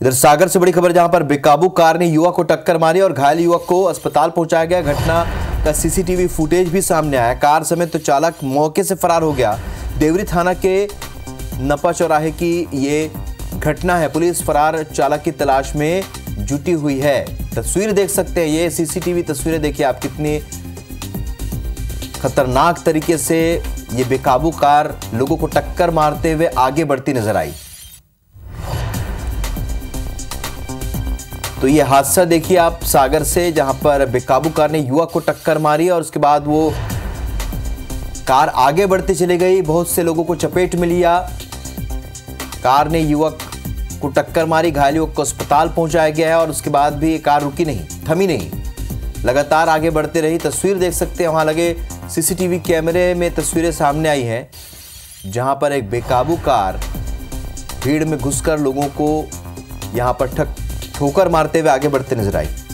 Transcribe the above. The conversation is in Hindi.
इधर सागर से बड़ी खबर, जहाँ पर बेकाबू कार ने युवक को टक्कर मारी और घायल युवक को अस्पताल पहुँचाया गया। घटना का सीसीटीवी फुटेज भी सामने आया। कार समेत तो चालक मौके से फरार हो गया। देवरी थाना के नपा चौराहे की ये घटना है। पुलिस फरार चालक की तलाश में जुटी हुई है। तस्वीर देख सकते हैं। ये सीसीटीवी तस्वीरें देखिए आप, कितनी खतरनाक तरीके से ये बेकाबू कार लोगों को टक्कर मारते हुए आगे बढ़ती नज़र आई। तो ये हादसा देखिए आप सागर से, जहाँ पर बेकाबू कार ने युवक को टक्कर मारी और उसके बाद वो कार आगे बढ़ते चली गई। बहुत से लोगों को चपेट में लिया। कार ने युवक को टक्कर मारी, घायल युवक को अस्पताल पहुँचाया गया है और उसके बाद भी ये कार रुकी नहीं, थमी नहीं। लगातार आगे बढ़ते रही। तस्वीर देख सकते हैं, वहाँ लगे सीसीटीवी कैमरे में तस्वीरें सामने आई हैं, जहाँ पर एक बेकाबू कार भीड़ में घुसकर लोगों को यहाँ पर ठक ठोकर मारते हुए आगे बढ़ते नज़र आई